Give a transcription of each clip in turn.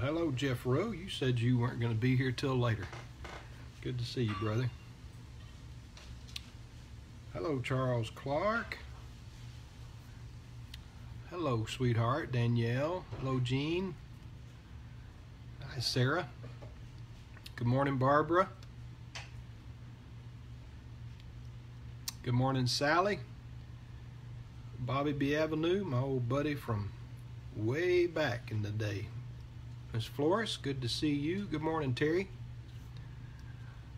Hello, Jeff Rowe. You said you weren't going to be here till later. Good to see you, brother. Hello, Charles Clark. Hello, sweetheart, Danielle. Hello, Jean. Hi, Sarah. Good morning, Barbara. Good morning, Sally. Bobby B. Avenue, my old buddy from way back in the day. Miss Flores, good to see you. Good morning, Terry.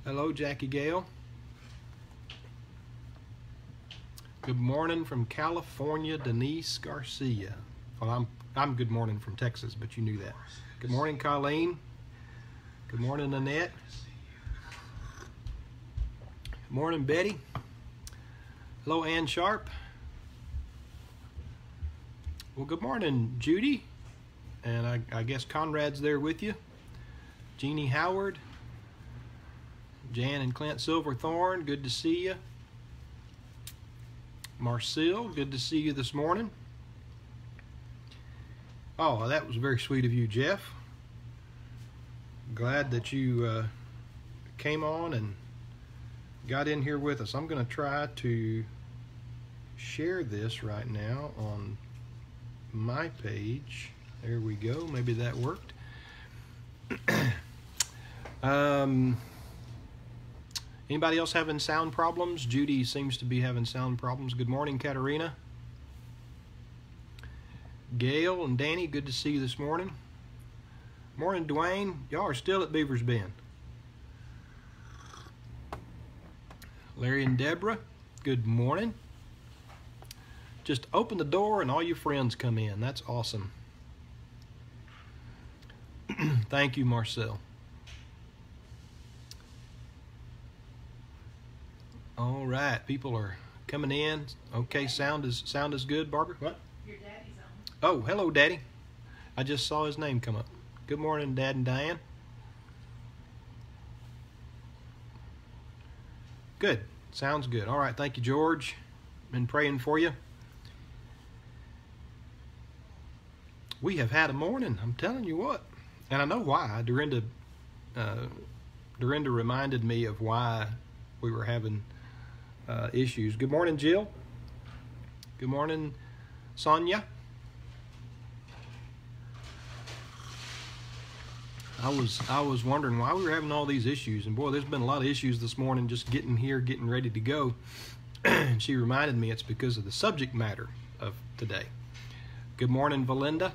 Hello, Jackie Gale. Good morning from California, Denise Garcia. Well, I'm I'm good morning from Texas, but you knew that. Good morning, Colleen. Good morning, Annette. Good morning, Betty. Hello, Ann Sharp. Well, good morning, Judy. And I, I guess Conrad's there with you. Jeannie Howard. Jan and Clint Silverthorne, good to see you. Marcel, good to see you this morning. Oh, that was very sweet of you, Jeff. Glad that you uh, came on and got in here with us. I'm going to try to share this right now on my page. There we go. Maybe that worked. um, anybody else having sound problems? Judy seems to be having sound problems. Good morning, Katerina. Gail and Danny, good to see you this morning. Morning, Dwayne. Y'all are still at Beaver's Bend. Larry and Deborah, good morning. Just open the door and all your friends come in. That's awesome. Thank you, Marcel. All right, people are coming in. Okay, sound is sound is good, Barbara. What? Your daddy's on. Oh, hello, Daddy. I just saw his name come up. Good morning, Dad and Diane. Good. Sounds good. All right. Thank you, George. Been praying for you. We have had a morning. I'm telling you what. And I know why. Dorinda, uh, Dorinda reminded me of why we were having uh, issues. Good morning, Jill. Good morning, Sonia. I was I was wondering why we were having all these issues, and boy, there's been a lot of issues this morning just getting here, getting ready to go. and she reminded me it's because of the subject matter of today. Good morning, Valinda.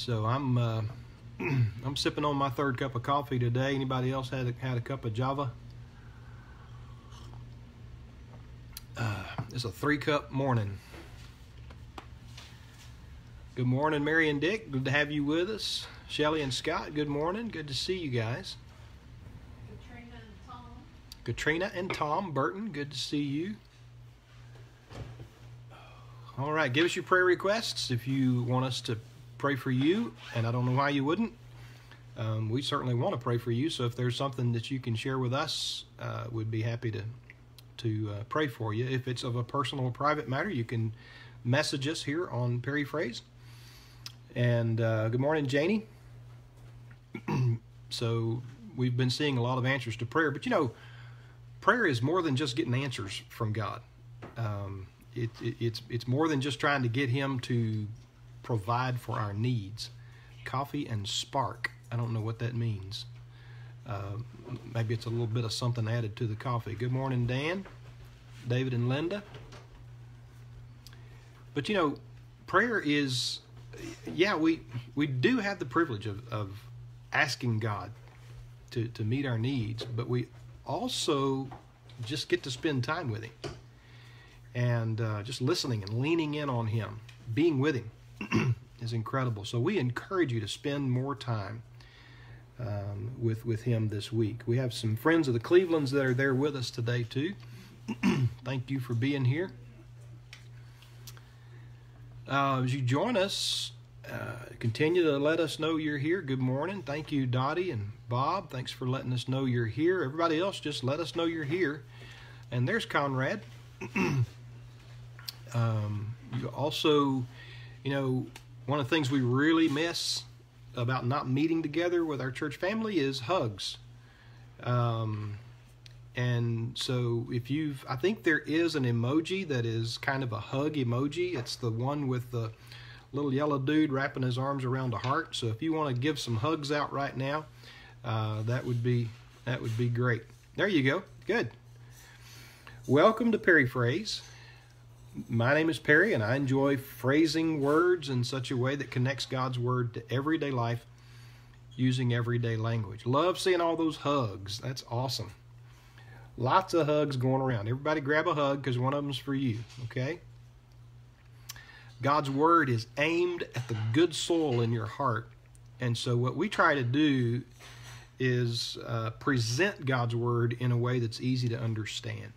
So I'm uh, I'm sipping on my third cup of coffee today. Anybody else had a, had a cup of Java? Uh, it's a three cup morning. Good morning, Mary and Dick. Good to have you with us. Shelly and Scott, good morning. Good to see you guys. Katrina and Tom. Katrina and Tom Burton, good to see you. All right, give us your prayer requests if you want us to pray for you, and I don't know why you wouldn't. Um, we certainly want to pray for you, so if there's something that you can share with us, uh, we'd be happy to to uh, pray for you. If it's of a personal or private matter, you can message us here on Perry Phrase. And uh, good morning, Janie. so we've been seeing a lot of answers to prayer, but you know, prayer is more than just getting answers from God. Um, it, it, it's it's more than just trying to get Him to provide for our needs. Coffee and spark. I don't know what that means. Uh, maybe it's a little bit of something added to the coffee. Good morning, Dan, David, and Linda. But you know, prayer is, yeah, we we do have the privilege of, of asking God to, to meet our needs, but we also just get to spend time with Him and uh, just listening and leaning in on Him, being with Him is incredible. So we encourage you to spend more time um, with with Him this week. We have some friends of the Clevelands that are there with us today too. Thank you for being here. Uh, as you join us, uh, continue to let us know you're here. Good morning. Thank you, Dottie and Bob. Thanks for letting us know you're here. Everybody else, just let us know you're here. And there's Conrad. um, you also, You know, one of the things we really miss about not meeting together with our church family is hugs. Um, and so if you've, I think there is an emoji that is kind of a hug emoji. It's the one with the little yellow dude wrapping his arms around a heart. So if you want to give some hugs out right now, uh, that would be that would be great. There you go. Good. Welcome to Perry Phrase. My name is Perry, and I enjoy phrasing words in such a way that connects God's Word to everyday life using everyday language. Love seeing all those hugs. That's awesome. Lots of hugs going around. Everybody grab a hug because one of them's for you, okay? God's Word is aimed at the good soil in your heart. And so, what we try to do is uh, present God's Word in a way that's easy to understand.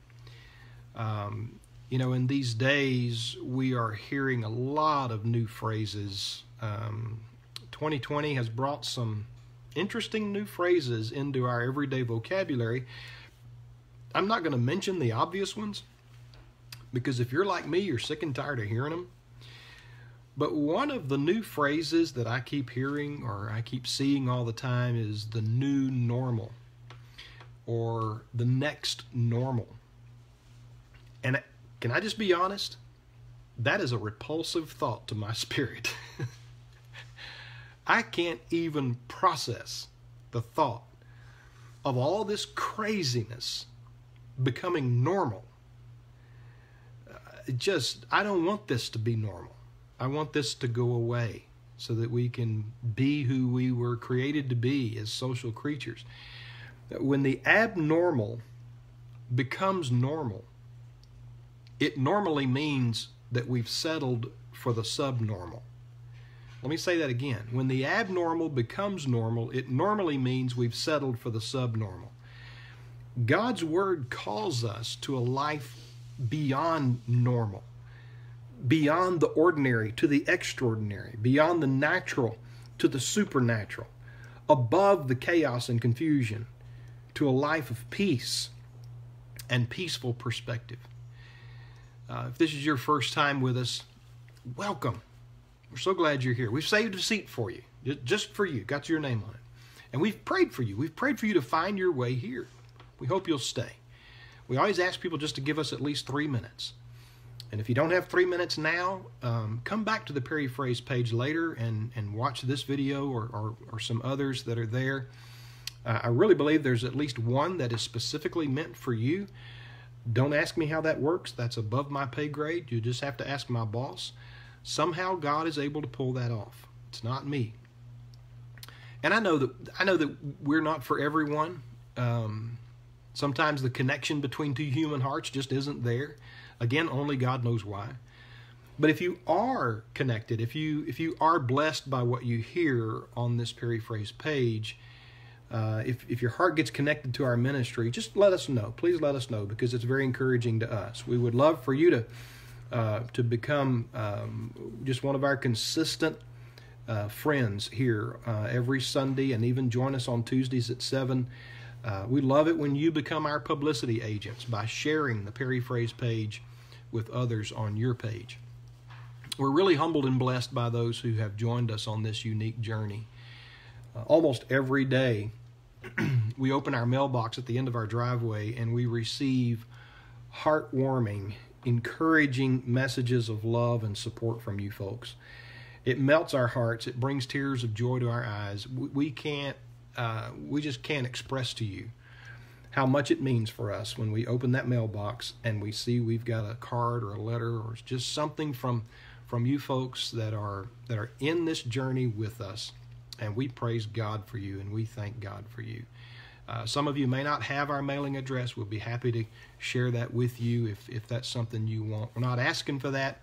Um, you know, in these days, we are hearing a lot of new phrases. Um, 2020 has brought some interesting new phrases into our everyday vocabulary. I'm not going to mention the obvious ones because if you're like me, you're sick and tired of hearing them. But one of the new phrases that I keep hearing or I keep seeing all the time is the new normal or the next normal. And can I just be honest? That is a repulsive thought to my spirit. I can't even process the thought of all this craziness becoming normal. Uh, just, I don't want this to be normal. I want this to go away so that we can be who we were created to be as social creatures. When the abnormal becomes normal, it normally means that we've settled for the subnormal. Let me say that again. When the abnormal becomes normal, it normally means we've settled for the subnormal. God's Word calls us to a life beyond normal, beyond the ordinary to the extraordinary, beyond the natural to the supernatural, above the chaos and confusion to a life of peace and peaceful perspective. Uh, if this is your first time with us, welcome. We're so glad you're here. We've saved a seat for you, just for you, got your name on it. And we've prayed for you. We've prayed for you to find your way here. We hope you'll stay. We always ask people just to give us at least three minutes. And if you don't have three minutes now, um, come back to the Perry Phrase page later and, and watch this video or, or, or some others that are there. Uh, I really believe there's at least one that is specifically meant for you. Don't ask me how that works. That's above my pay grade. You just have to ask my boss. Somehow God is able to pull that off. It's not me. And I know that I know that we're not for everyone. Um, sometimes the connection between two human hearts just isn't there. Again, only God knows why. But if you are connected, if you if you are blessed by what you hear on this Perry Phrase page, uh, if, if your heart gets connected to our ministry, just let us know. Please let us know because it's very encouraging to us. We would love for you to uh, to become um, just one of our consistent uh, friends here uh, every Sunday and even join us on Tuesdays at 7. Uh, we love it when you become our publicity agents by sharing the Perry Phrase page with others on your page. We're really humbled and blessed by those who have joined us on this unique journey. Almost every day, we open our mailbox at the end of our driveway and we receive heartwarming, encouraging messages of love and support from you folks. It melts our hearts. It brings tears of joy to our eyes. We, can't, uh, we just can't express to you how much it means for us when we open that mailbox and we see we've got a card or a letter or just something from from you folks that are that are in this journey with us and we praise God for you and we thank God for you. Uh, some of you may not have our mailing address. We'll be happy to share that with you if, if that's something you want. We're not asking for that.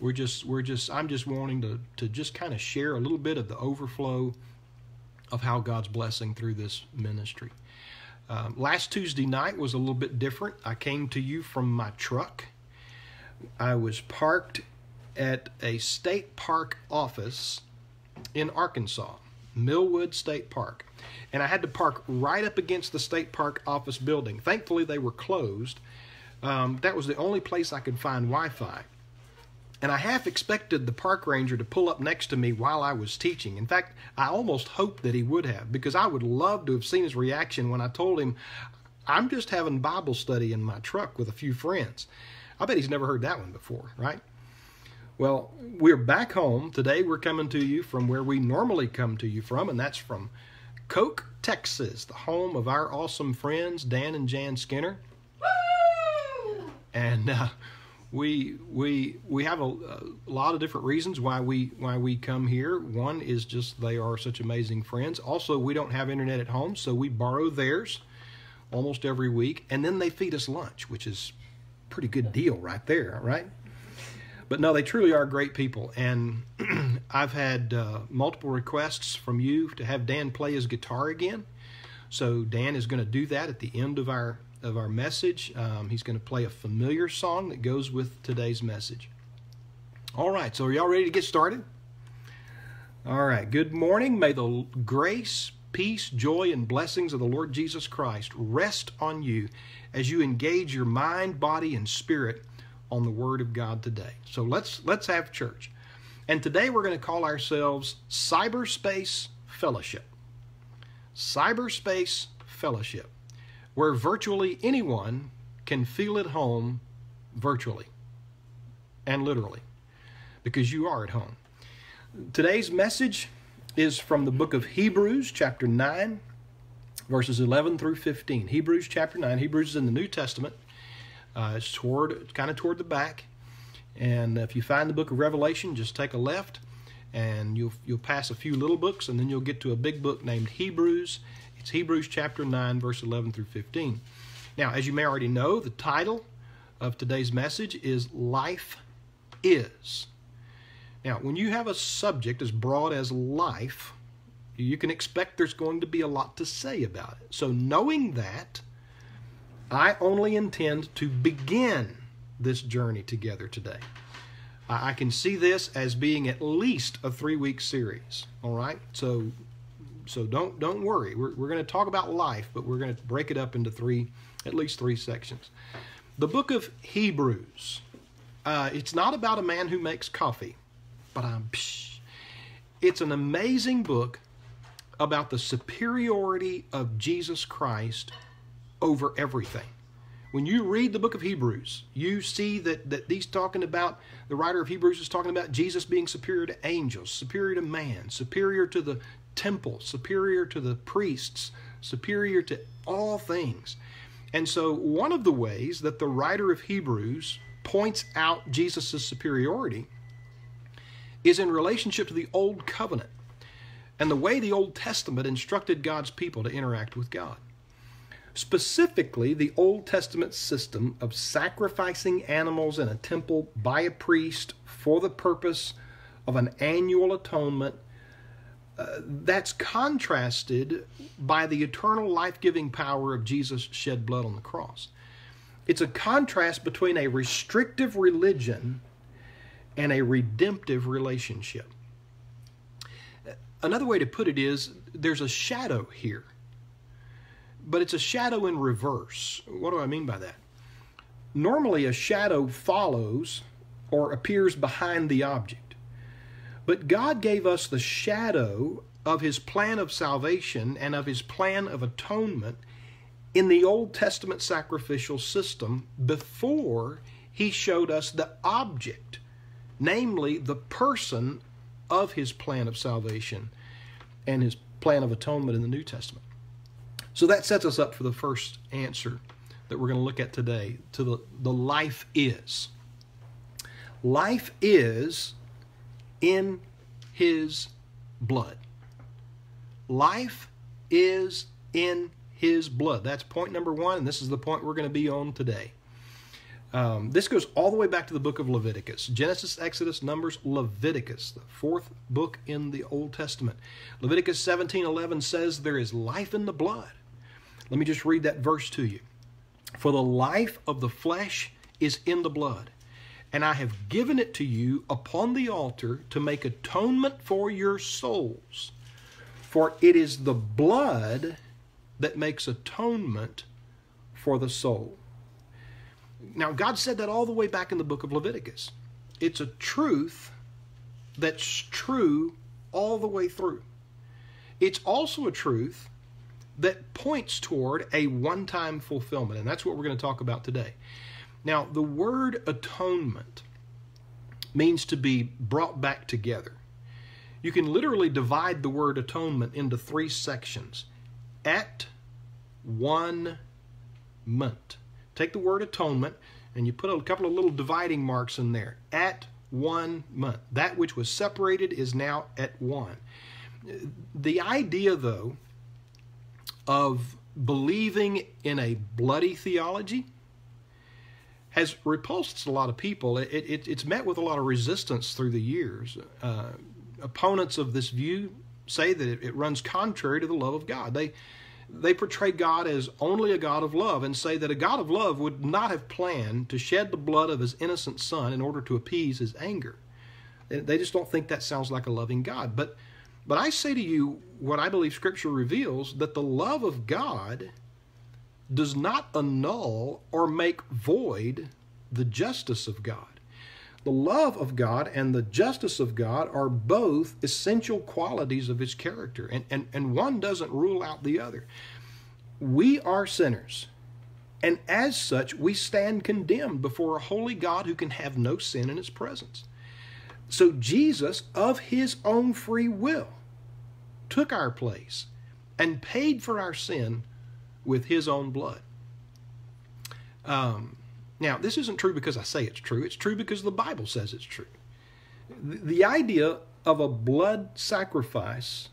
We're just we're just I'm just wanting to to just kind of share a little bit of the overflow of how God's blessing through this ministry. Um, last Tuesday night was a little bit different. I came to you from my truck. I was parked at a state park office in Arkansas. Millwood State Park. And I had to park right up against the state park office building. Thankfully, they were closed. Um, that was the only place I could find Wi Fi. and I half expected the park ranger to pull up next to me while I was teaching. In fact, I almost hoped that he would have, because I would love to have seen his reaction when I told him, I'm just having Bible study in my truck with a few friends. I bet he's never heard that one before, right? Well, we're back home. Today we're coming to you from where we normally come to you from, and that's from Coke, Texas, the home of our awesome friends, Dan and Jan Skinner. Woo! And uh, we we we have a, a lot of different reasons why we why we come here. One is just they are such amazing friends. Also, we don't have internet at home, so we borrow theirs almost every week, and then they feed us lunch, which is a pretty good deal right there, right? But no, they truly are great people, and I've had uh, multiple requests from you to have Dan play his guitar again. So Dan is going to do that at the end of our of our message. Um, he's going to play a familiar song that goes with today's message. All right, so are y'all ready to get started? All right, good morning. May the grace, peace, joy, and blessings of the Lord Jesus Christ rest on you as you engage your mind, body, and spirit on the Word of God today. So let's let's have church. And today we're going to call ourselves Cyberspace Fellowship. Cyberspace Fellowship where virtually anyone can feel at home virtually and literally because you are at home. Today's message is from the book of Hebrews, chapter 9, verses 11 through 15. Hebrews chapter 9. Hebrews is in the New Testament. Uh, it's toward, kind of toward the back. And if you find the book of Revelation, just take a left and you'll, you'll pass a few little books and then you'll get to a big book named Hebrews it's Hebrews chapter 9, verse 11 through 15. Now, as you may already know, the title of today's message is Life Is. Now, when you have a subject as broad as life, you can expect there's going to be a lot to say about it. So, knowing that, I only intend to begin this journey together today. I can see this as being at least a three week series. All right? So, so don't don't worry. We're we're going to talk about life, but we're going to break it up into three, at least three sections. The book of Hebrews. Uh, it's not about a man who makes coffee, but I'm. Psh, it's an amazing book about the superiority of Jesus Christ over everything. When you read the book of Hebrews, you see that, that he's talking about, the writer of Hebrews is talking about Jesus being superior to angels, superior to man, superior to the, temple, superior to the priests, superior to all things. And so, one of the ways that the writer of Hebrews points out Jesus' superiority is in relationship to the Old Covenant and the way the Old Testament instructed God's people to interact with God. Specifically, the Old Testament system of sacrificing animals in a temple by a priest for the purpose of an annual atonement uh, that's contrasted by the eternal life giving power of Jesus' shed blood on the cross. It's a contrast between a restrictive religion and a redemptive relationship. Another way to put it is there's a shadow here, but it's a shadow in reverse. What do I mean by that? Normally, a shadow follows or appears behind the object. But God gave us the shadow of his plan of salvation and of his plan of atonement in the Old Testament sacrificial system before he showed us the object, namely the person of his plan of salvation and his plan of atonement in the New Testament. So that sets us up for the first answer that we're going to look at today to the, the life is. Life is in his blood. Life is in his blood. That's point number one, and this is the point we're going to be on today. Um, this goes all the way back to the book of Leviticus Genesis, Exodus, Numbers, Leviticus, the fourth book in the Old Testament. Leviticus 17 11 says, There is life in the blood. Let me just read that verse to you. For the life of the flesh is in the blood, and I have given it to you upon the altar to make atonement for your souls. For it is the blood that makes atonement for the soul. Now, God said that all the way back in the book of Leviticus. it's a truth that's true all the way through. It's also a truth that points toward a one time fulfillment, and that's what we're going to talk about today. Now, the word atonement means to be brought back together. You can literally divide the word atonement into three sections at one month. Take the word atonement and you put a couple of little dividing marks in there. At one month. That which was separated is now at one. The idea, though, of believing in a bloody theology has repulsed a lot of people. It, it, it's met with a lot of resistance through the years. Uh, opponents of this view say that it, it runs contrary to the love of God. They they portray God as only a God of love and say that a God of love would not have planned to shed the blood of his innocent son in order to appease his anger. They just don't think that sounds like a loving God. But but I say to you what I believe scripture reveals that the love of God does not annul or make void the justice of God. The love of God and the justice of God are both essential qualities of his character, and, and, and one doesn't rule out the other. We are sinners, and as such, we stand condemned before a holy God who can have no sin in his presence. So Jesus, of his own free will, took our place and paid for our sin with his own blood. Um, now, this isn't true because I say it's true, it's true because the Bible says it's true. The idea of a blood sacrifice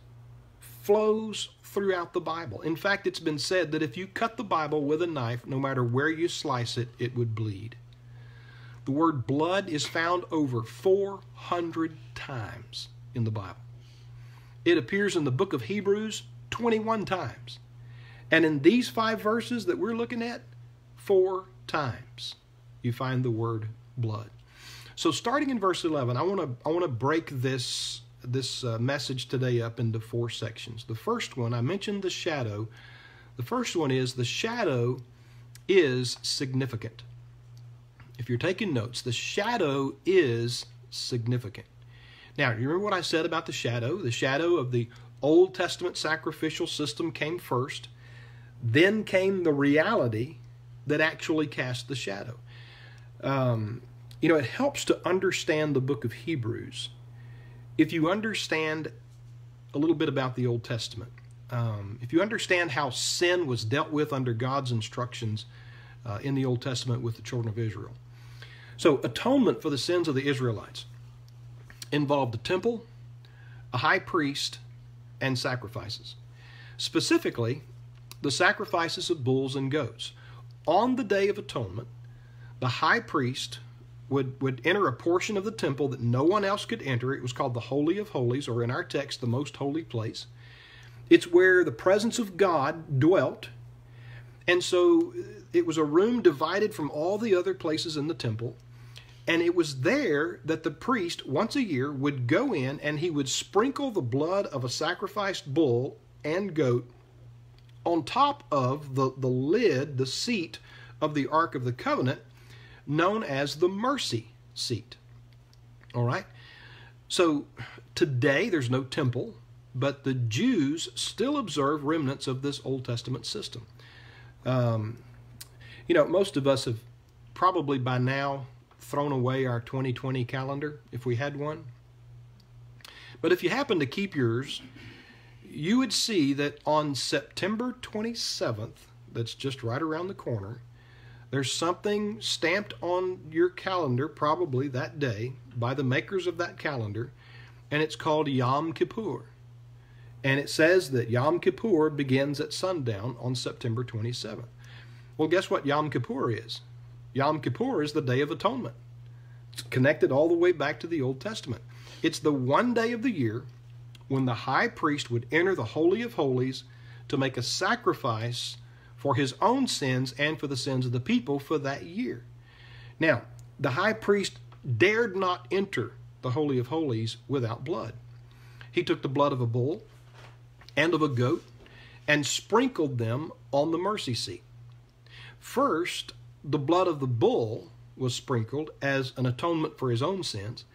flows throughout the Bible. In fact, it's been said that if you cut the Bible with a knife, no matter where you slice it, it would bleed. The word blood is found over 400 times in the Bible. It appears in the book of Hebrews 21 times. And in these five verses that we're looking at, four times you find the word blood. So starting in verse 11, I want to I want to break this this uh, message today up into four sections. The first one, I mentioned the shadow. The first one is the shadow is significant. If you're taking notes, the shadow is significant. Now, you remember what I said about the shadow? The shadow of the Old Testament sacrificial system came first. Then came the reality that actually cast the shadow. Um, you know, it helps to understand the book of Hebrews if you understand a little bit about the Old Testament. Um, if you understand how sin was dealt with under God's instructions uh, in the Old Testament with the children of Israel. So, atonement for the sins of the Israelites involved a temple, a high priest, and sacrifices. Specifically, the sacrifices of bulls and goats. On the Day of Atonement, the high priest would, would enter a portion of the temple that no one else could enter. It was called the Holy of Holies, or in our text, the most holy place. It's where the presence of God dwelt. And so it was a room divided from all the other places in the temple. And it was there that the priest, once a year, would go in and he would sprinkle the blood of a sacrificed bull and goat on top of the, the lid, the seat of the Ark of the Covenant, known as the mercy seat. All right? So today there's no temple, but the Jews still observe remnants of this Old Testament system. Um, you know, most of us have probably by now thrown away our 2020 calendar if we had one. But if you happen to keep yours, you would see that on September 27th, that's just right around the corner, there's something stamped on your calendar, probably that day, by the makers of that calendar, and it's called Yom Kippur. And it says that Yom Kippur begins at sundown on September 27th. Well, guess what Yom Kippur is? Yom Kippur is the Day of Atonement. It's connected all the way back to the Old Testament. It's the one day of the year when the high priest would enter the Holy of Holies to make a sacrifice for his own sins and for the sins of the people for that year. Now, the high priest dared not enter the Holy of Holies without blood. He took the blood of a bull and of a goat and sprinkled them on the mercy seat. First, the blood of the bull was sprinkled as an atonement for his own sins.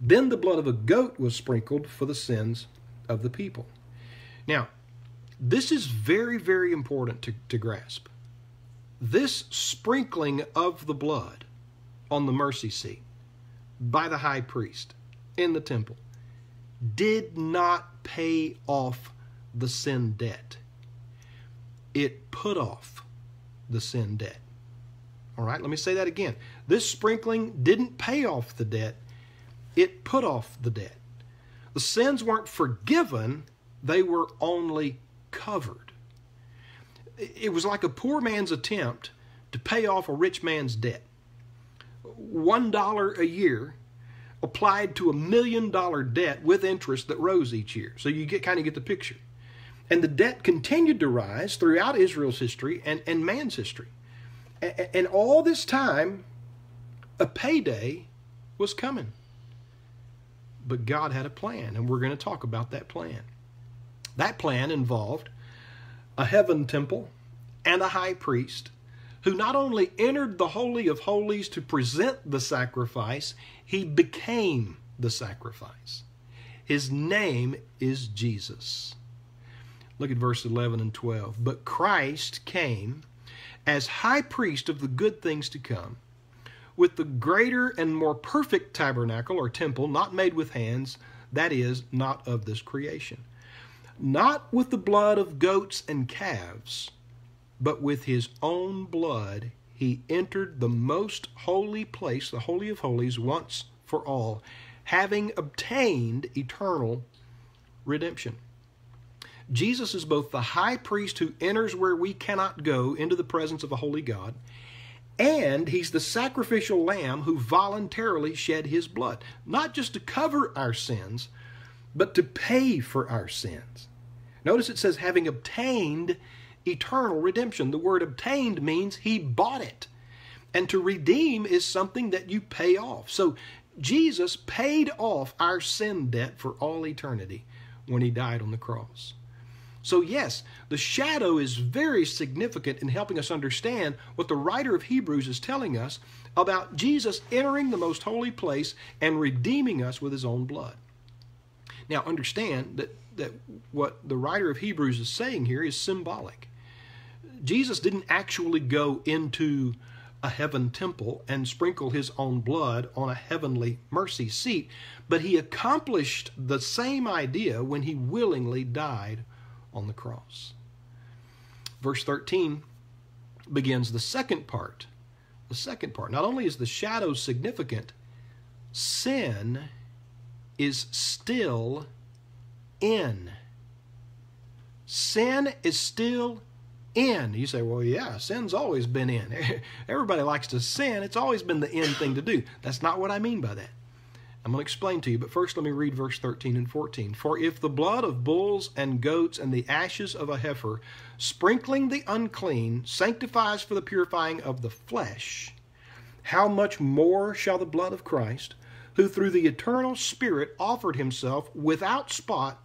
Then the blood of a goat was sprinkled for the sins of the people. Now, this is very, very important to, to grasp. This sprinkling of the blood on the mercy seat by the high priest in the temple did not pay off the sin debt. It put off the sin debt. All right, let me say that again. This sprinkling didn't pay off the debt, it put off the debt. The sins weren't forgiven, they were only covered. It was like a poor man's attempt to pay off a rich man's debt. One dollar a year applied to a million dollar debt with interest that rose each year. So you get kind of get the picture. And the debt continued to rise throughout Israel's history and, and man's history. And, all this time, a payday was coming. But God had a plan, and we're going to talk about that plan. That plan involved a heaven temple and a high priest who not only entered the Holy of Holies to present the sacrifice, he became the sacrifice. His name is Jesus. Look at verse 11 and 12. But Christ came as high priest of the good things to come, with the greater and more perfect tabernacle or temple, not made with hands, that is, not of this creation. Not with the blood of goats and calves, but with his own blood he entered the most holy place, the Holy of Holies, once for all, having obtained eternal redemption. Jesus is both the high priest who enters where we cannot go into the presence of a holy God, and he's the sacrificial lamb who voluntarily shed his blood, not just to cover our sins, but to pay for our sins. Notice it says, having obtained eternal redemption. The word obtained means he bought it. And to redeem is something that you pay off. So Jesus paid off our sin debt for all eternity when he died on the cross. So, yes, the shadow is very significant in helping us understand what the writer of Hebrews is telling us about Jesus entering the most holy place and redeeming us with his own blood. Now, understand that, that what the writer of Hebrews is saying here is symbolic. Jesus didn't actually go into a heaven temple and sprinkle his own blood on a heavenly mercy seat, but he accomplished the same idea when he willingly died on the cross. Verse 13 begins the second part. The second part. Not only is the shadow significant, sin is still in. Sin is still in. You say, well, yeah, sin's always been in. Everybody likes to sin. It's always been the in thing to do. That's not what I mean by that. I'm going to explain to you, but first let me read verse 13 and 14. For if the blood of bulls and goats and the ashes of a heifer, sprinkling the unclean, sanctifies for the purifying of the flesh, how much more shall the blood of Christ, who through the eternal Spirit offered himself without spot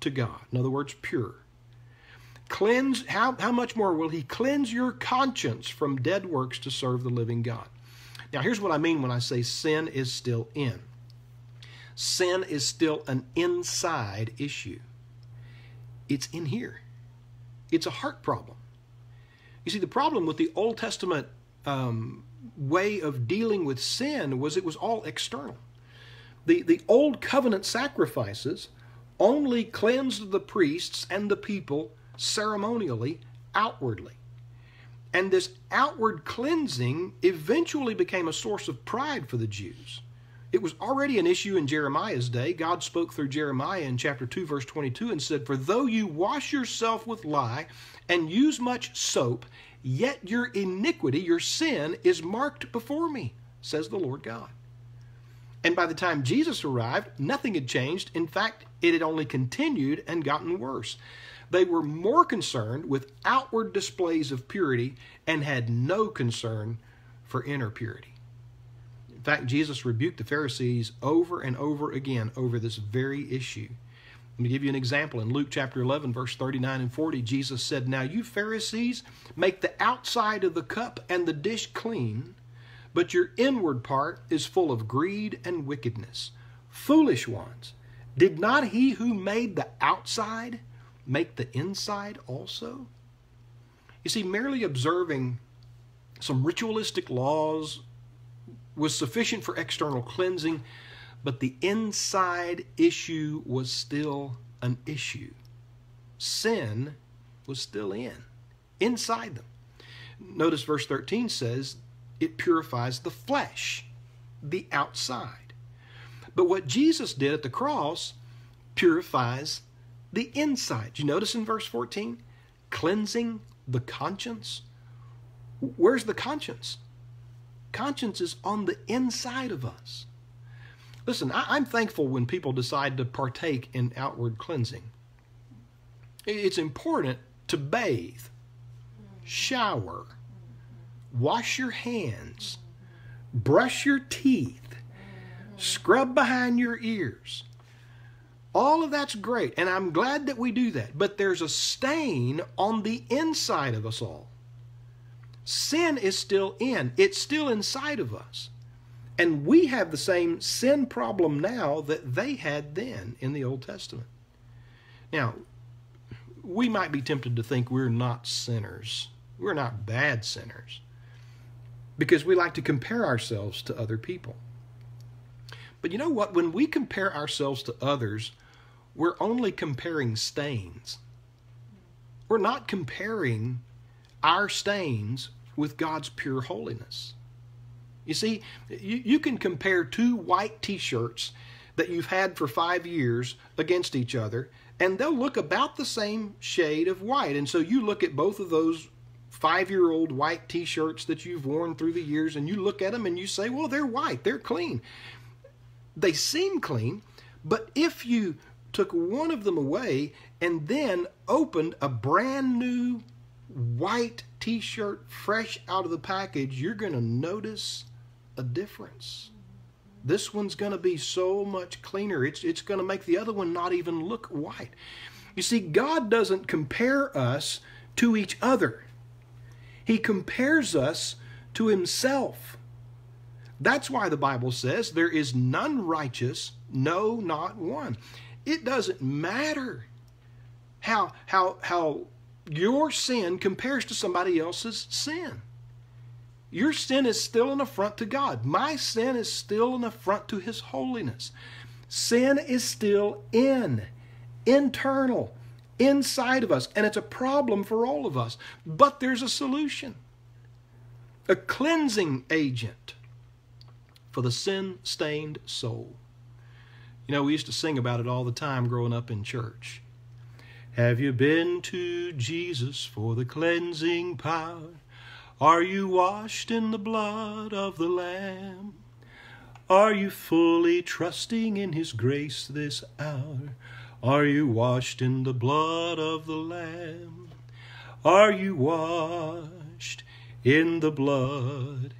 to God, in other words, pure, cleanse, how, how much more will he cleanse your conscience from dead works to serve the living God? Now, here's what I mean when I say sin is still in sin is still an inside issue, it's in here. It's a heart problem. You see, the problem with the Old Testament um, way of dealing with sin was it was all external. The, the Old Covenant sacrifices only cleansed the priests and the people ceremonially, outwardly. And this outward cleansing eventually became a source of pride for the Jews. It was already an issue in Jeremiah's day. God spoke through Jeremiah in chapter 2, verse 22, and said, For though you wash yourself with lye and use much soap, yet your iniquity, your sin, is marked before me, says the Lord God. And by the time Jesus arrived, nothing had changed. In fact, it had only continued and gotten worse. They were more concerned with outward displays of purity and had no concern for inner purity. In fact, Jesus rebuked the Pharisees over and over again over this very issue. Let me give you an example. In Luke chapter 11, verse 39 and 40, Jesus said, Now you Pharisees make the outside of the cup and the dish clean, but your inward part is full of greed and wickedness. Foolish ones, did not he who made the outside make the inside also? You see, merely observing some ritualistic laws was sufficient for external cleansing, but the inside issue was still an issue. Sin was still in, inside them. Notice verse 13 says it purifies the flesh, the outside. But what Jesus did at the cross purifies the inside. You notice in verse 14? Cleansing the conscience. Where's the conscience? Conscience is on the inside of us. Listen, I, am thankful when people decide to partake in outward cleansing. It's important to bathe, shower, wash your hands, brush your teeth, scrub behind your ears. All of that's great, and I'm glad that we do that. But there's a stain on the inside of us all. Sin is still in, it's still inside of us. And we have the same sin problem now that they had then in the Old Testament. Now, we might be tempted to think we're not sinners. We're not bad sinners because we like to compare ourselves to other people. But you know what? When we compare ourselves to others, we're only comparing stains. We're not comparing our stains with God's pure holiness. You see, you, you can compare two white t shirts that you've had for five years against each other, and they'll look about the same shade of white. And so you look at both of those five year old white t shirts that you've worn through the years, and you look at them and you say, well, they're white, they're clean. They seem clean, but if you took one of them away and then opened a brand new white t shirt fresh out of the package, you're going to notice a difference. This one's going to be so much cleaner. It's, it's going to make the other one not even look white. You see, God doesn't compare us to each other, He compares us to Himself. That's why the Bible says there is none righteous, no, not one. It doesn't matter how, how, how your sin compares to somebody else's sin. Your sin is still an affront to God. My sin is still an affront to His holiness. Sin is still in, internal, inside of us, and it's a problem for all of us. But there's a solution a cleansing agent for the sin stained soul. You know, we used to sing about it all the time growing up in church. Have you been to Jesus for the cleansing power? Are you washed in the blood of the Lamb? Are you fully trusting in His grace this hour? Are you washed in the blood of the Lamb? Are you washed in the blood,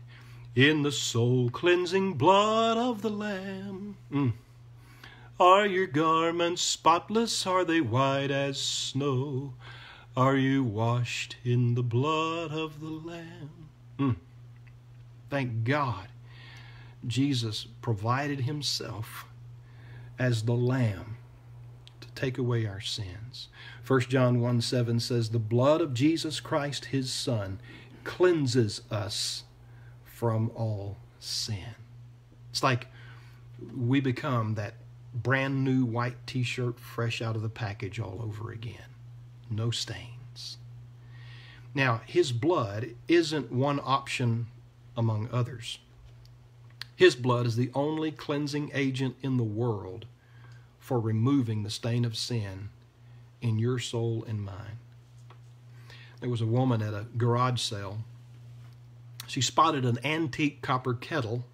in the soul cleansing blood of the Lamb? Mm. Are your garments spotless? Are they white as snow? Are you washed in the blood of the Lamb? Mm. Thank God Jesus provided himself as the Lamb to take away our sins. 1 John 1 7 says, The blood of Jesus Christ, his Son, cleanses us from all sin. It's like we become that brand new white t shirt fresh out of the package all over again no stains. Now, his blood isn't one option among others. His blood is the only cleansing agent in the world for removing the stain of sin in your soul and mine. There was a woman at a garage sale. She spotted an antique copper kettle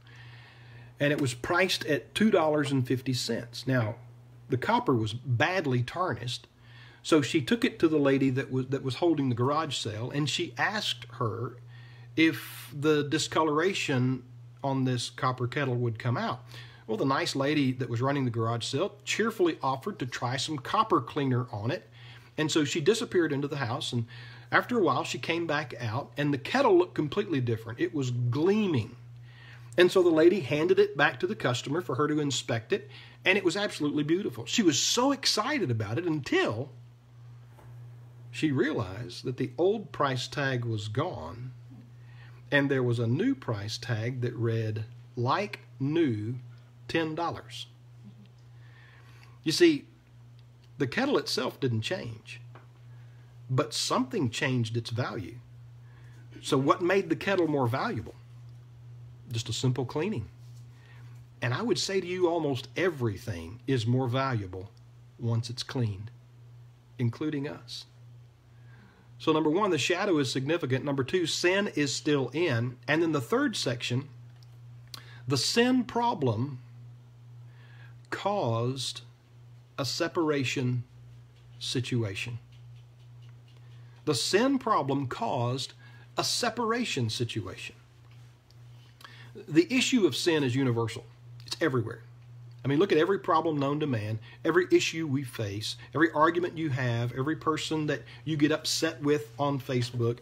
and it was priced at $2.50. Now, the copper was badly tarnished so she took it to the lady that was that was holding the garage sale, and she asked her if the discoloration on this copper kettle would come out. Well, the nice lady that was running the garage sale cheerfully offered to try some copper cleaner on it, and so she disappeared into the house. And after a while, she came back out, and the kettle looked completely different. It was gleaming. And so the lady handed it back to the customer for her to inspect it, and it was absolutely beautiful. She was so excited about it until she realized that the old price tag was gone and there was a new price tag that read like new $10. You see, the kettle itself didn't change, but something changed its value. So, what made the kettle more valuable? Just a simple cleaning. And I would say to you, almost everything is more valuable once it's cleaned, including us. So, number one, the shadow is significant. Number two, sin is still in. And then the third section, the sin problem caused a separation situation. The sin problem caused a separation situation. The issue of sin is universal, it's everywhere. I mean, look at every problem known to man, every issue we face, every argument you have, every person that you get upset with on Facebook,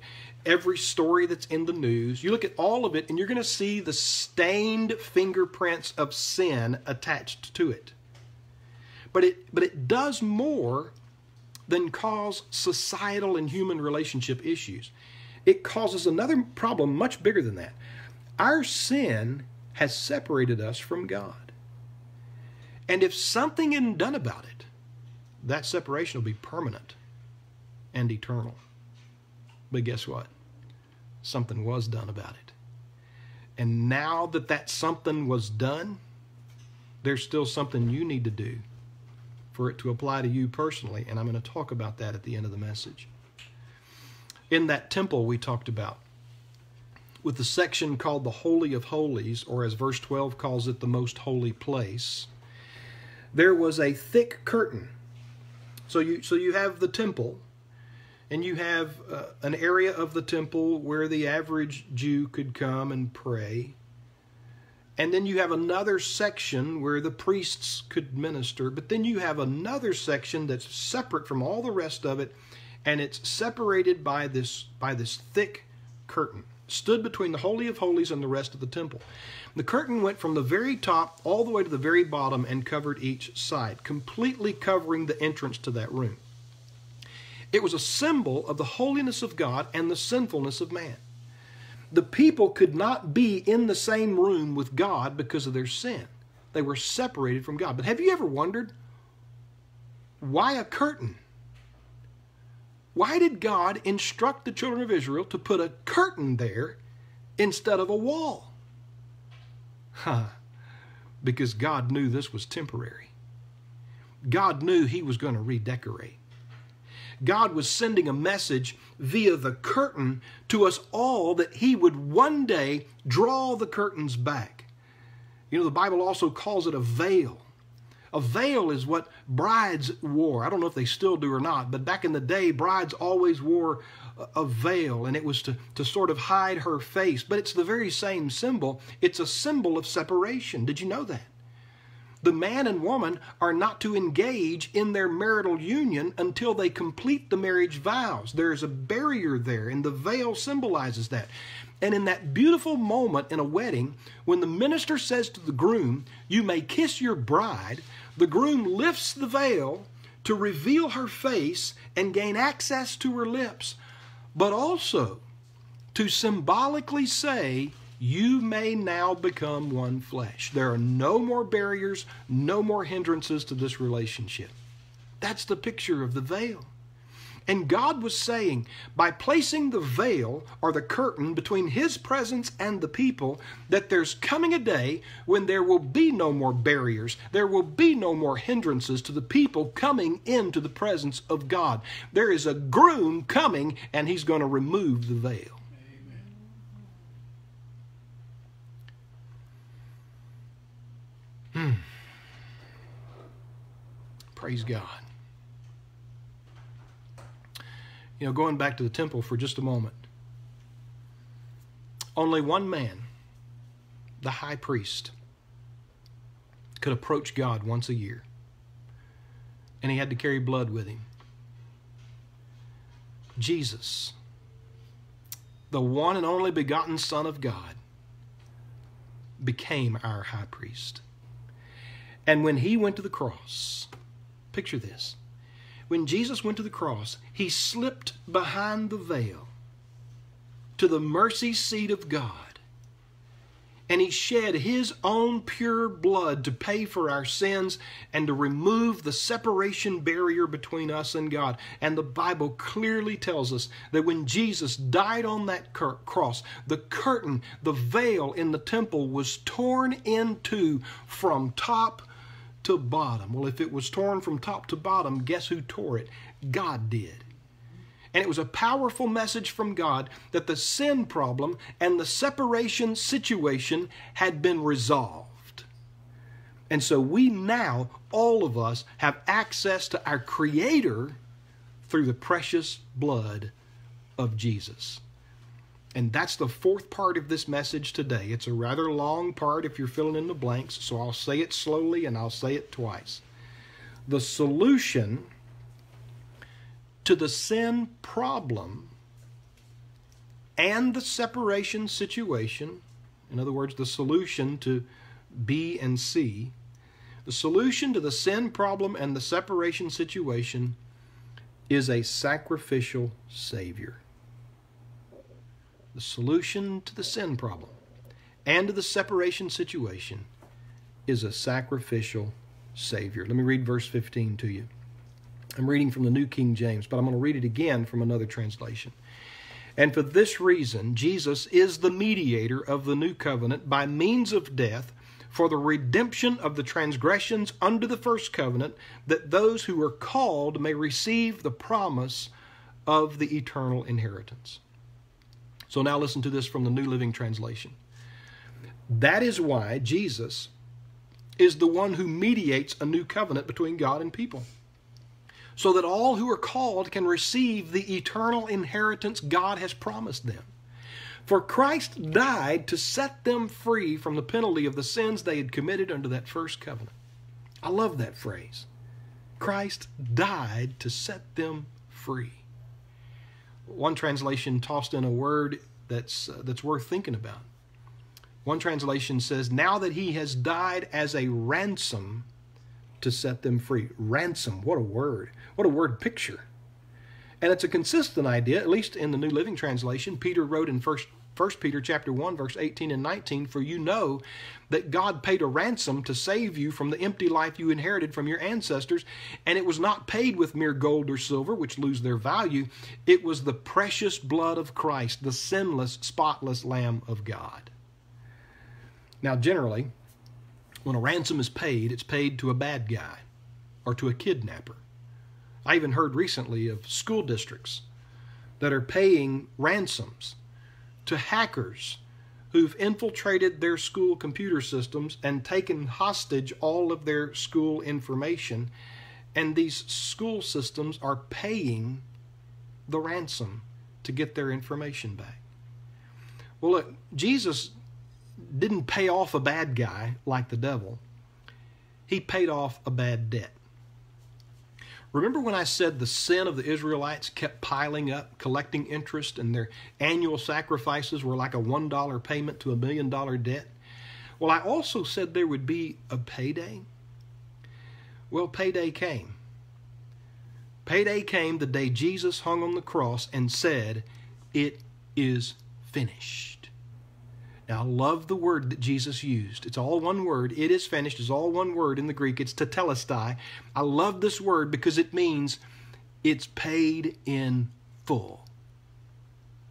every story that's in the news. You look at all of it, and you're going to see the stained fingerprints of sin attached to it. But it, but it does more than cause societal and human relationship issues. It causes another problem much bigger than that. Our sin has separated us from God. And if something isn't done about it, that separation will be permanent and eternal. But guess what? Something was done about it. And now that that something was done, there's still something you need to do for it to apply to you personally. And I'm going to talk about that at the end of the message. In that temple we talked about, with the section called the Holy of Holies, or as verse 12 calls it, the most holy place there was a thick curtain. So you so you have the temple, and you have uh, an area of the temple where the average Jew could come and pray. And then you have another section where the priests could minister, but then you have another section that's separate from all the rest of it, and it's separated by this by this thick curtain stood between the Holy of Holies and the rest of the temple. The curtain went from the very top all the way to the very bottom and covered each side, completely covering the entrance to that room. It was a symbol of the holiness of God and the sinfulness of man. The people could not be in the same room with God because of their sin. They were separated from God. But have you ever wondered why a curtain? Why did God instruct the children of Israel to put a curtain there instead of a wall? Huh. Because God knew this was temporary. God knew He was going to redecorate. God was sending a message via the curtain to us all that He would one day draw the curtains back. You know, the Bible also calls it a veil. A veil is what brides wore. I don't know if they still do or not, but back in the day, brides always wore a veil, and it was to, to sort of hide her face. But it's the very same symbol. It's a symbol of separation. Did you know that? The man and woman are not to engage in their marital union until they complete the marriage vows. There is a barrier there, and the veil symbolizes that. And in that beautiful moment in a wedding, when the minister says to the groom, You may kiss your bride, the groom lifts the veil to reveal her face and gain access to her lips, but also to symbolically say, You may now become one flesh. There are no more barriers, no more hindrances to this relationship. That's the picture of the veil. And God was saying, by placing the veil or the curtain between His presence and the people, that there's coming a day when there will be no more barriers, there will be no more hindrances to the people coming into the presence of God. There is a groom coming, and He's going to remove the veil. Hmm. Praise God. You know, going back to the temple for just a moment. Only one man, the high priest, could approach God once a year. And he had to carry blood with him. Jesus, the one and only begotten Son of God, became our high priest. And when he went to the cross, picture this. When Jesus went to the cross, he slipped behind the veil to the mercy seat of God and he shed his own pure blood to pay for our sins and to remove the separation barrier between us and God. And the Bible clearly tells us that when Jesus died on that cross, the curtain, the veil in the temple was torn in two from top to bottom. Well, if it was torn from top to bottom, guess who tore it? God did. And it was a powerful message from God that the sin problem and the separation situation had been resolved. And so we now, all of us, have access to our Creator through the precious blood of Jesus. And that's the fourth part of this message today. It's a rather long part if you're filling in the blanks, so I'll say it slowly and I'll say it twice. The solution to the sin problem and the separation situation, in other words, the solution to B and C, the solution to the sin problem and the separation situation is a sacrificial Savior. The solution to the sin problem and to the separation situation is a sacrificial Savior. Let me read verse 15 to you. I'm reading from the New King James, but I'm going to read it again from another translation. And for this reason, Jesus is the mediator of the new covenant by means of death for the redemption of the transgressions under the first covenant, that those who are called may receive the promise of the eternal inheritance. So now listen to this from the New Living Translation. That is why Jesus is the one who mediates a new covenant between God and people so that all who are called can receive the eternal inheritance God has promised them. For Christ died to set them free from the penalty of the sins they had committed under that first covenant. I love that phrase. Christ died to set them free. One translation tossed in a word that's, uh, that's worth thinking about. One translation says, Now that he has died as a ransom to set them free. Ransom, what a word. What a word picture. And it's a consistent idea, at least in the New Living Translation. Peter wrote in First, First Peter chapter 1, verse 18 and 19, For you know that God paid a ransom to save you from the empty life you inherited from your ancestors, and it was not paid with mere gold or silver, which lose their value. It was the precious blood of Christ, the sinless, spotless Lamb of God. Now, generally, when a ransom is paid, it's paid to a bad guy or to a kidnapper. I even heard recently of school districts that are paying ransoms to hackers who've infiltrated their school computer systems and taken hostage all of their school information. And these school systems are paying the ransom to get their information back. Well, look, Jesus didn't pay off a bad guy like the devil, he paid off a bad debt. Remember when I said the sin of the Israelites kept piling up, collecting interest, and their annual sacrifices were like a $1 payment to a million dollar debt? Well, I also said there would be a payday. Well, payday came. Payday came the day Jesus hung on the cross and said, It is finished. Now, I love the word that Jesus used. It's all one word. It is finished is all one word in the Greek. It's tetelestai. I love this word because it means it's paid in full.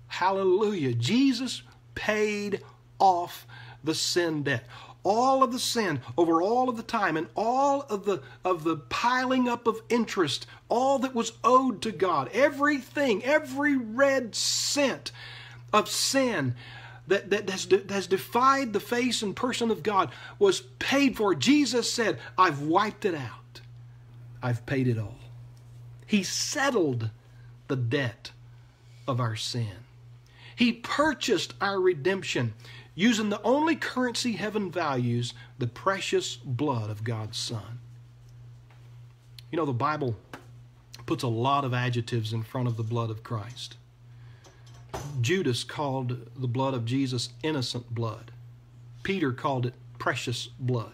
Hallelujah. Jesus paid off the sin debt. All of the sin over all of the time and all of the of the piling up of interest, all that was owed to God, everything, every red cent of sin that, that has, has defied the face and person of God was paid for. Jesus said, I've wiped it out. I've paid it all. He settled the debt of our sin. He purchased our redemption using the only currency heaven values, the precious blood of God's Son. You know, the Bible puts a lot of adjectives in front of the blood of Christ. Judas called the blood of Jesus innocent blood, Peter called it precious blood.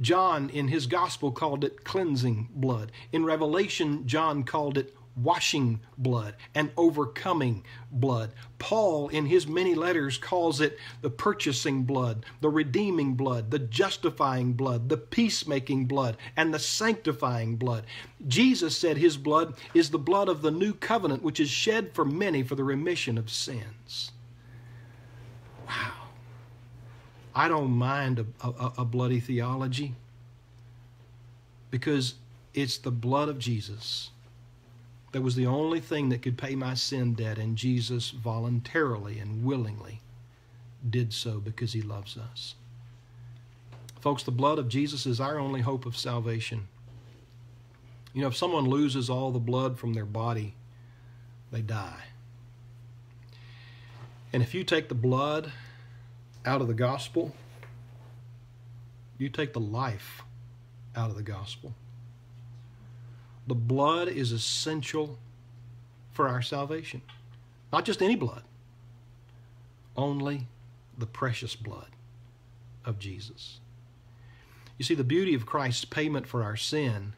John, in his gospel, called it cleansing blood. In Revelation, John called it washing blood and overcoming blood. Paul, in his many letters, calls it the purchasing blood, the redeeming blood, the justifying blood, the peacemaking blood, and the sanctifying blood. Jesus said his blood is the blood of the new covenant, which is shed for many for the remission of sins. Wow. I don't mind a, a, a bloody theology because it's the blood of Jesus that was the only thing that could pay my sin debt, and Jesus voluntarily and willingly did so because he loves us. Folks, the blood of Jesus is our only hope of salvation. You know, if someone loses all the blood from their body, they die. And if you take the blood out of the gospel, you take the life out of the gospel. The blood is essential for our salvation. Not just any blood, only the precious blood of Jesus. You see, the beauty of Christ's payment for our sin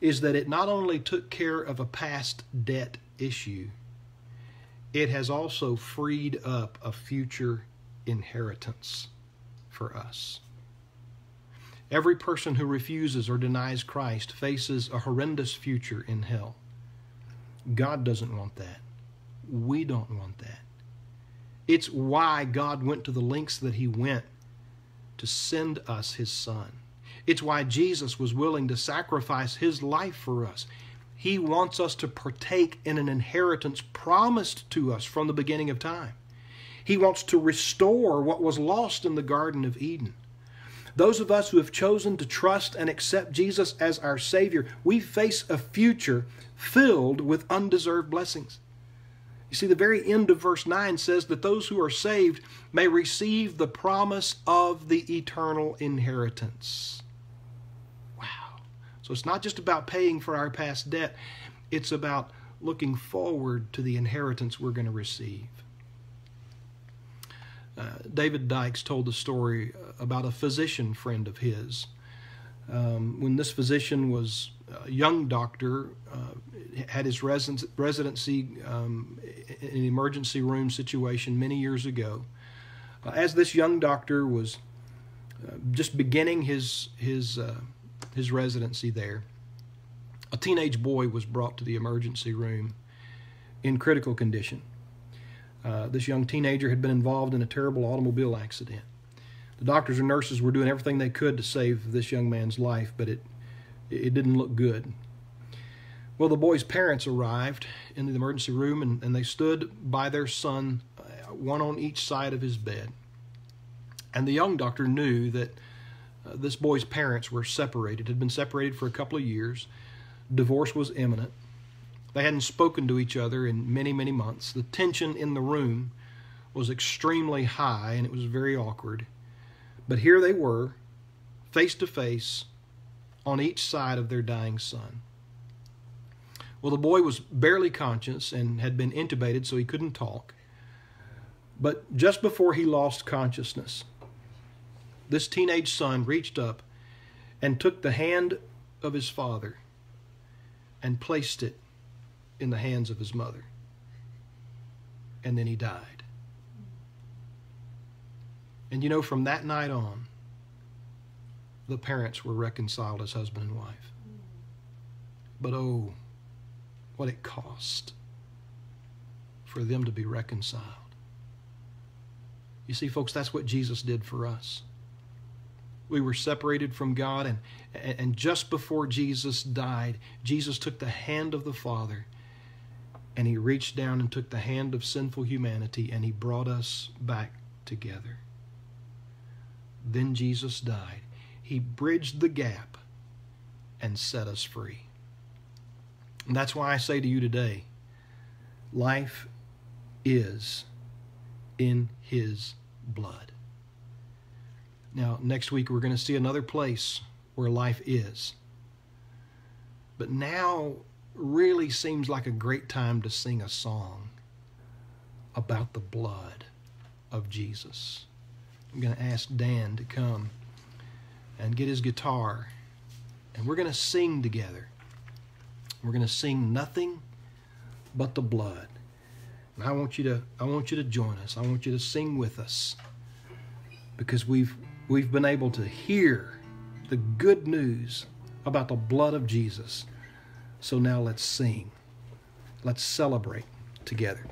is that it not only took care of a past debt issue, it has also freed up a future inheritance for us. Every person who refuses or denies Christ faces a horrendous future in hell. God doesn't want that. We don't want that. It's why God went to the lengths that He went to send us His Son. It's why Jesus was willing to sacrifice His life for us. He wants us to partake in an inheritance promised to us from the beginning of time. He wants to restore what was lost in the Garden of Eden. Those of us who have chosen to trust and accept Jesus as our Savior, we face a future filled with undeserved blessings. You see, the very end of verse 9 says that those who are saved may receive the promise of the eternal inheritance. Wow. So it's not just about paying for our past debt, it's about looking forward to the inheritance we're going to receive. Uh, David Dykes told the story about a physician friend of his. Um, when this physician was a young doctor, uh, had his residence, residency um, in an emergency room situation many years ago. Uh, as this young doctor was uh, just beginning his his uh, his residency there, a teenage boy was brought to the emergency room in critical condition. Uh, this young teenager had been involved in a terrible automobile accident. The doctors and nurses were doing everything they could to save this young man's life, but it it didn't look good. Well, the boy's parents arrived in the emergency room and, and they stood by their son, uh, one on each side of his bed. And the young doctor knew that uh, this boy's parents were separated, had been separated for a couple of years. Divorce was imminent. They hadn't spoken to each other in many, many months. The tension in the room was extremely high and it was very awkward. But here they were, face to face, on each side of their dying son. Well, the boy was barely conscious and had been intubated, so he couldn't talk. But just before he lost consciousness, this teenage son reached up and took the hand of his father and placed it in the hands of his mother. And then he died. And you know, from that night on, the parents were reconciled as husband and wife. But oh, what it cost for them to be reconciled. You see, folks, that's what Jesus did for us. We were separated from God, and, and just before Jesus died, Jesus took the hand of the Father and he reached down and took the hand of sinful humanity and he brought us back together. Then Jesus died. He bridged the gap and set us free. And that's why I say to you today life is in his blood. Now, next week we're going to see another place where life is. But now really seems like a great time to sing a song about the blood of Jesus. I'm going to ask Dan to come and get his guitar, and we're going to sing together. We're going to sing nothing but the blood. And I want you to I want you to join us. I want you to sing with us because we've we've been able to hear the good news about the blood of Jesus. So now let's sing. Let's celebrate together.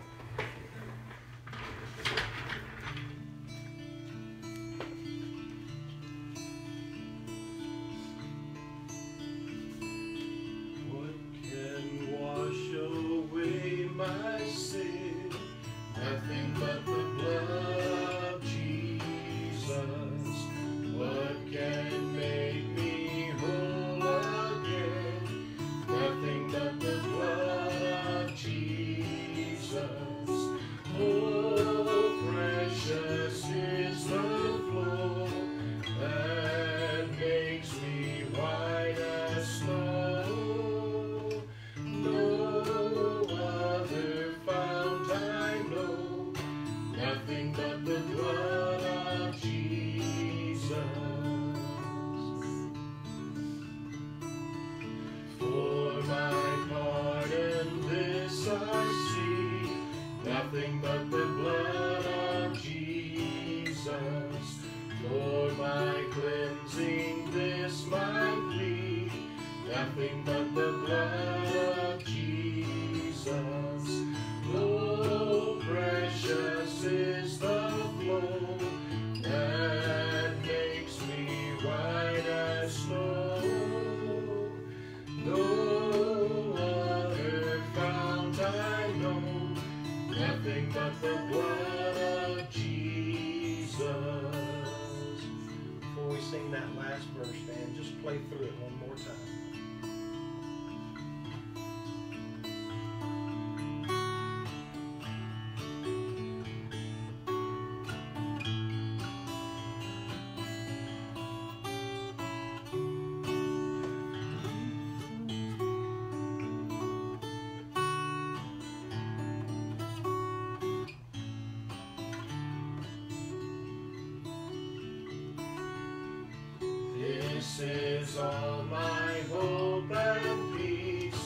Is all my hope and peace,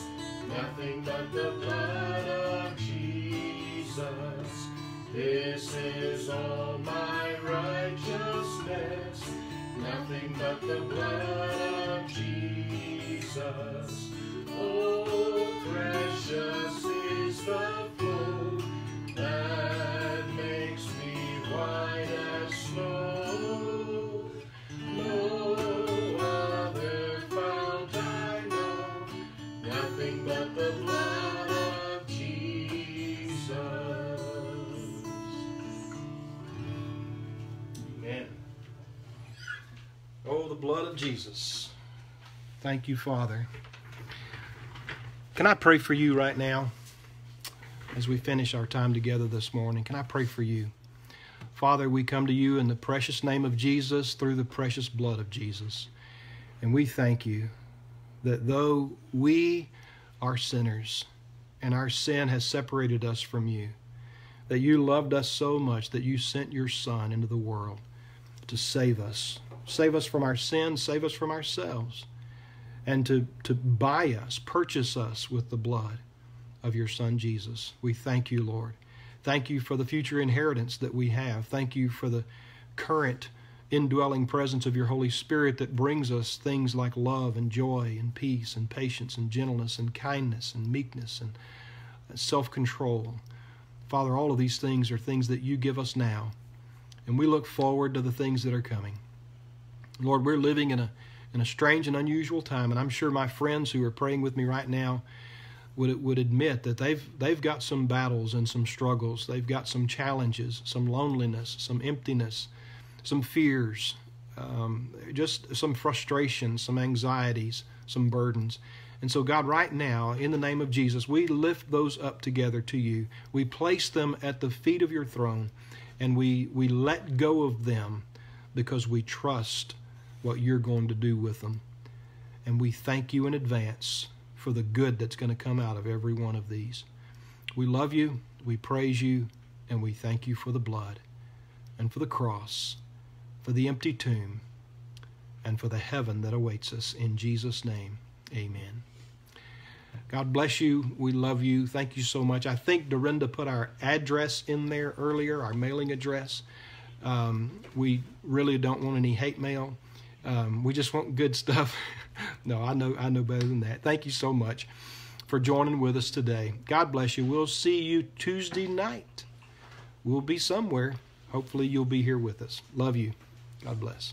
nothing but the blood of Jesus. This is all my righteousness, nothing but the blood of Jesus. Oh, Jesus. Thank you, Father. Can I pray for you right now as we finish our time together this morning? Can I pray for you? Father, we come to you in the precious name of Jesus through the precious blood of Jesus. And we thank you that though we are sinners and our sin has separated us from you, that you loved us so much that you sent your Son into the world to save us. Save us from our sins, save us from ourselves, and to, to buy us, purchase us with the blood of your Son Jesus. We thank you, Lord. Thank you for the future inheritance that we have. Thank you for the current indwelling presence of your Holy Spirit that brings us things like love and joy and peace and patience and gentleness and kindness and meekness and self control. Father, all of these things are things that you give us now, and we look forward to the things that are coming. Lord, we're living in a in a strange and unusual time, and I'm sure my friends who are praying with me right now would would admit that they've they've got some battles and some struggles. They've got some challenges, some loneliness, some emptiness, some fears, um, just some frustrations, some anxieties, some burdens. And so, God, right now, in the name of Jesus, we lift those up together to you. We place them at the feet of your throne, and we, we let go of them because we trust what you're going to do with them. And we thank you in advance for the good that's going to come out of every one of these. We love you, we praise you, and we thank you for the blood and for the cross for the empty tomb, and for the heaven that awaits us. In Jesus' name, amen. God bless you. We love you. Thank you so much. I think Dorinda put our address in there earlier, our mailing address. Um, we really don't want any hate mail. Um, we just want good stuff. no, I know I know better than that. Thank you so much for joining with us today. God bless you. We'll see you Tuesday night. We'll be somewhere. Hopefully you'll be here with us. Love you. God bless.